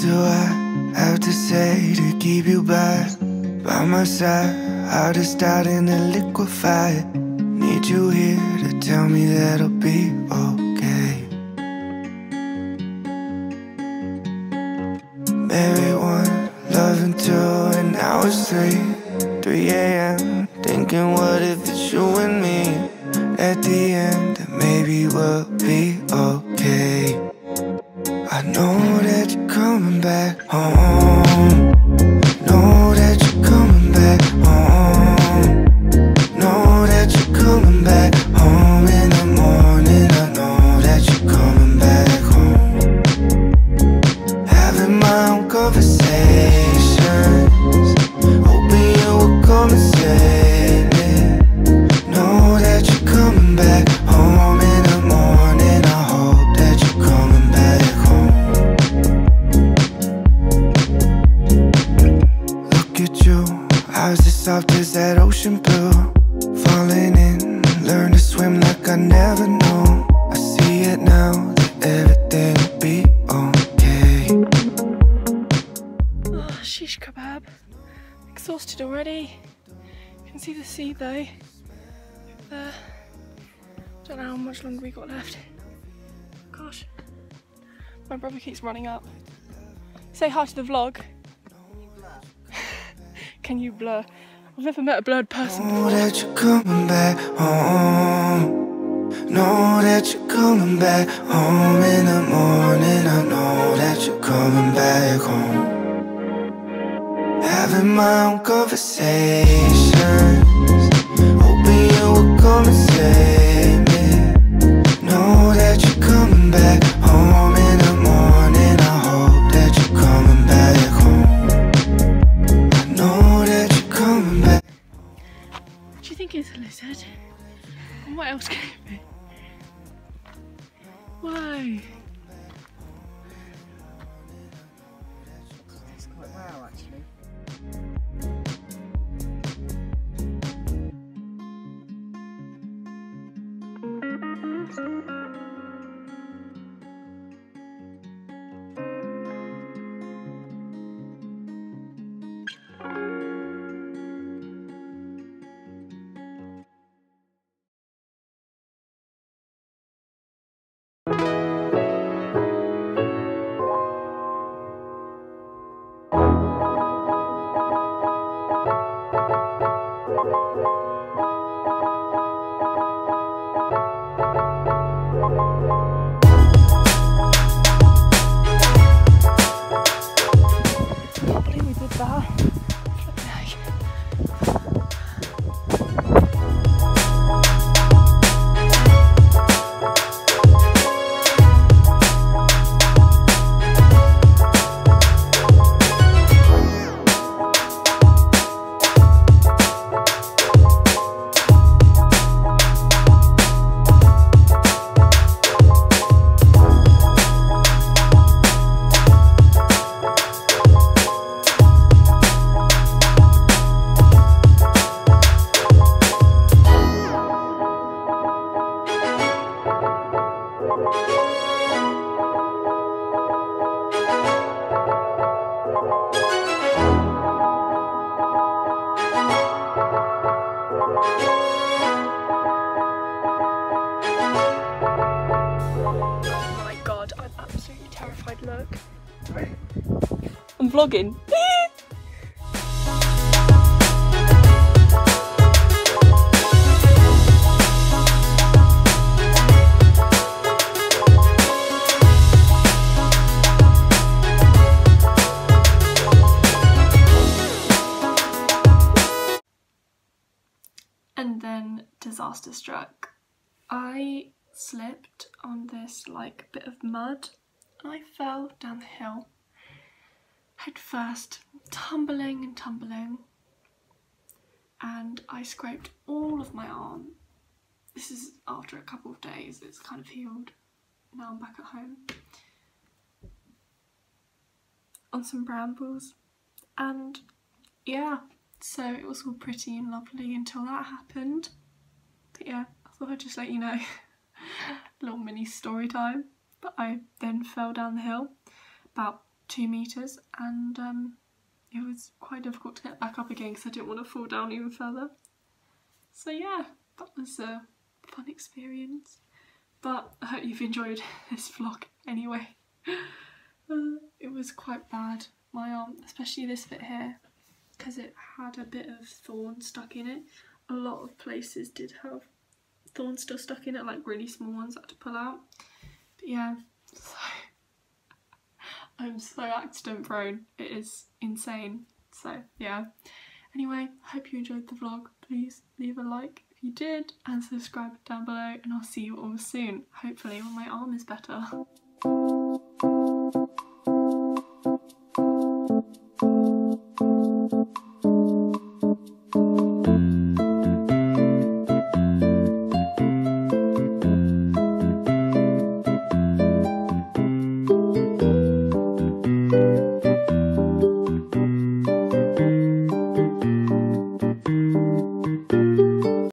do I have to say to keep you by by my side? Heart is starting to liquefy. Need you here to tell me that I'll be okay. Married one, loving two, and now it's three, 3 a.m. Thinking, what if it's you and me? At the end, maybe we'll be okay. Know that you're coming back home. Eyes as soft as that ocean blue. Falling in, learn to swim like I never knew. I see it now that everything will be okay. Oh, shish kebab. Exhausted already. You Can see the sea though. There. Don't know how much longer we got left. Gosh. My brother keeps running up. Say hi to the vlog. Can you blur? I've never met a blurred person Know that you're coming back home. Know that you're coming back home in the morning. I know that you're coming back home. Having my own conversations. A lizard? What else can it be? Whoa. 然 I'm vlogging. and then disaster struck. I slipped on this like bit of mud I fell down the hill head first, tumbling and tumbling, and I scraped all of my arm. This is after a couple of days, it's kind of healed. Now I'm back at home. On some brambles, and yeah, so it was all pretty and lovely until that happened. But yeah, I thought I'd just let you know. little mini story time. But I then fell down the hill about two meters, and um, it was quite difficult to get back up again because I didn't want to fall down even further. So yeah, that was a fun experience. But I hope you've enjoyed this vlog anyway. Uh, it was quite bad, my arm, especially this bit here, because it had a bit of thorn stuck in it. A lot of places did have thorns still stuck in it, like really small ones I had to pull out. Yeah, so I'm so accident prone. It is insane. So yeah. Anyway, hope you enjoyed the vlog. Please leave a like if you did and subscribe down below and I'll see you all soon. Hopefully when my arm is better.